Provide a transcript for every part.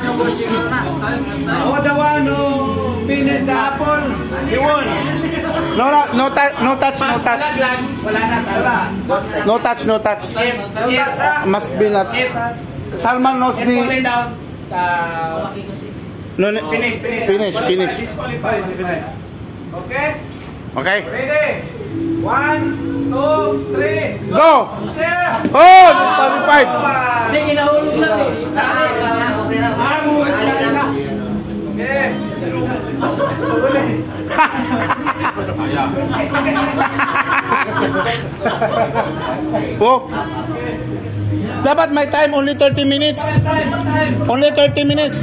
Dawano Bursing na. Oh, Dawano. Pinis the apple. You won. No, no, no, no touch, no touch. Wala na, wala. No touch, no touch. Ah. Must be not. Salman knows the... No, no. Uh, finish, finish. Finish, finish. Okay? Okay. Ready? One, two, three. Go! Oh! Qualified! Hindi, kinahulog lang eh. Oh, Dapat my time only 30 minutes. Only 30 minutes.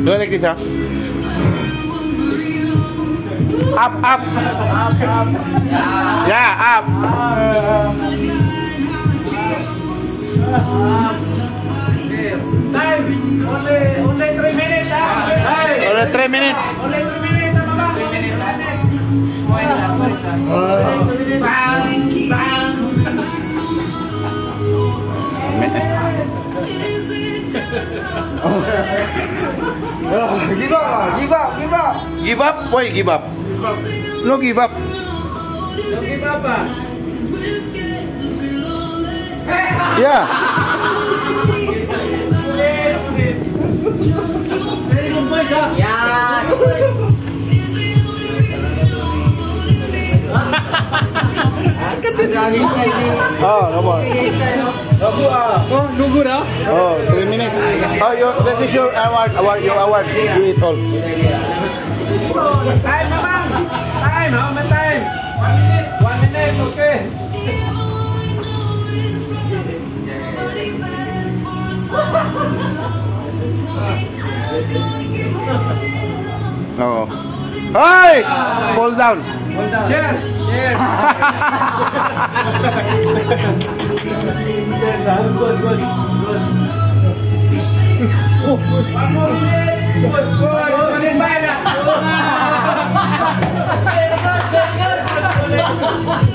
Dua lagi sah. Up, up. Ya, up. Only three minutes. Only three minutes. Only three minutes. Oh. give up give up, give up. Give up, boy, give up. Lo give up. Lo give up ah. Ya. Yeah. Ya. Oh, nomor. Oh, nunggu dah. Oh, 3 minit. Oh, your, your award, award, your award. You eat all. Time Time, how much time? One minute, one minute, okay. Oh. Hey! Fall down. Fall down. Cheers. Cheers. Cheers. good, good, good. Bangun, bangun, bangun,